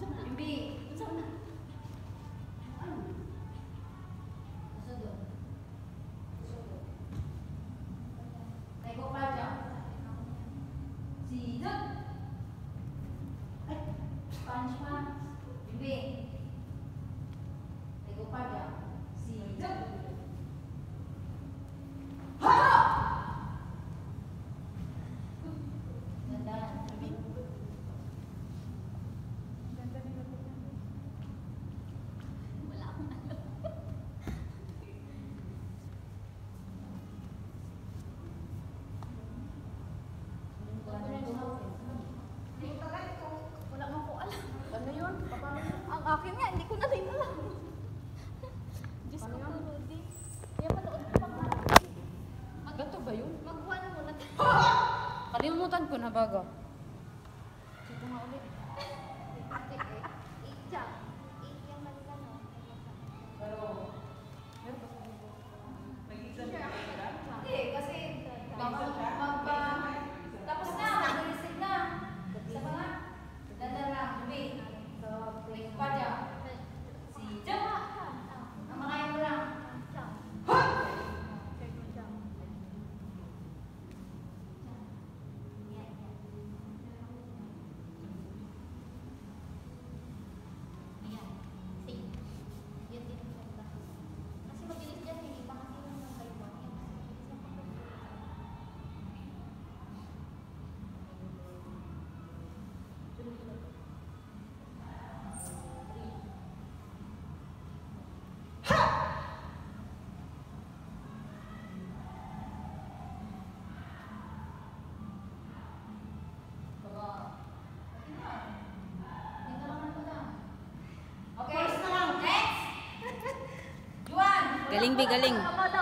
这么，不。Nakalimutan ko na bago. Galing, Bi.